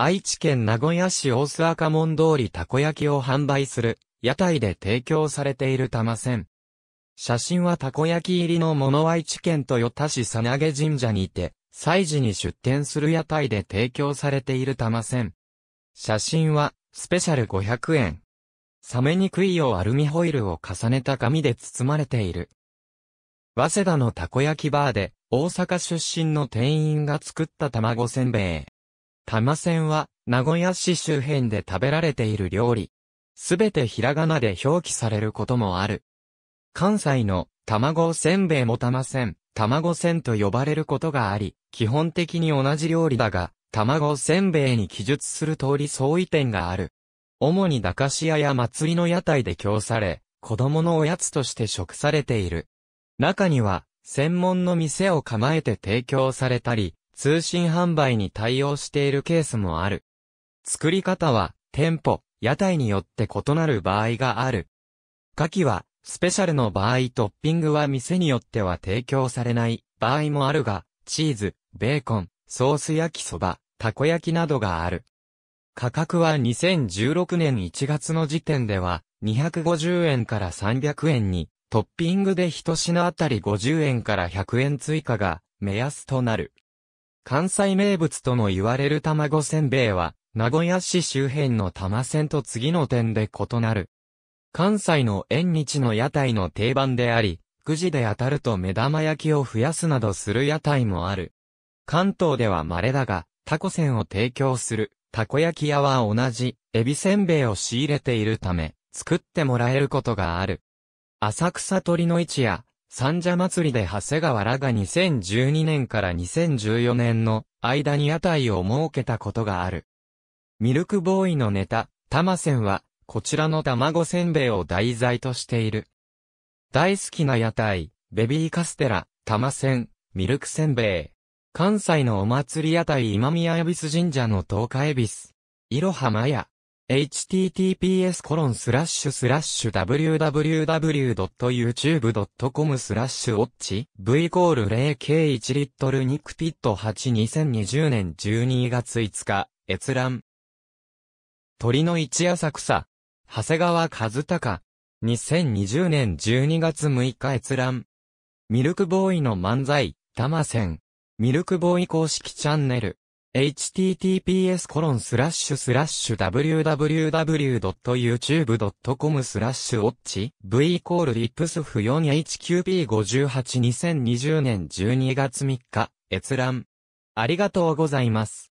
愛知県名古屋市大須赤門通りたこ焼きを販売する、屋台で提供されている玉線。写真はたこ焼き入りのもの愛知県豊田市さなげ神社にて、祭事に出店する屋台で提供されている玉線。写真は、スペシャル500円。冷めにくいようアルミホイルを重ねた紙で包まれている。早稲田のたこ焼きバーで、大阪出身の店員が作った卵せんべい。玉せんは、名古屋市周辺で食べられている料理。すべてひらがなで表記されることもある。関西の卵せんべいも玉せん、卵せんと呼ばれることがあり、基本的に同じ料理だが、卵せんべいに記述する通り相違点がある。主に駄菓子屋や祭りの屋台で供され、子供のおやつとして食されている。中には、専門の店を構えて提供されたり、通信販売に対応しているケースもある。作り方は、店舗、屋台によって異なる場合がある。牡蠣は、スペシャルの場合トッピングは店によっては提供されない場合もあるが、チーズ、ベーコン、ソース焼きそば、たこ焼きなどがある。価格は2016年1月の時点では、250円から300円にトッピングで一品あたり50円から100円追加が目安となる。関西名物とも言われる卵せんべいは、名古屋市周辺の玉せんと次の点で異なる。関西の縁日の屋台の定番であり、9時で当たると目玉焼きを増やすなどする屋台もある。関東では稀だが、タコせんを提供する、たこ焼き屋は同じ、エビせんべいを仕入れているため、作ってもらえることがある。浅草鳥の市や、三社祭りで長谷川らが2012年から2014年の間に屋台を設けたことがある。ミルクボーイのネタ、玉線は、こちらの卵せんべいを題材としている。大好きな屋台、ベビーカステラ、玉線、ミルクせんべい。関西のお祭り屋台今宮恵比寿神社の東海恵比寿。いろはまや。Https コロンスラッシュスラッシュ www.youtube.com スラッシュウォッチ v コール 0K1 リットルニクピット8 2020年12月5日閲覧鳥の一浅草長谷川和孝2020年12月6日閲覧ミルクボーイの漫才玉線ミルクボーイ公式チャンネル https://www.youtube.com スラッシュウォッチ v コールリップスフ 4HQP58 2020年12月3日閲覧ありがとうございます。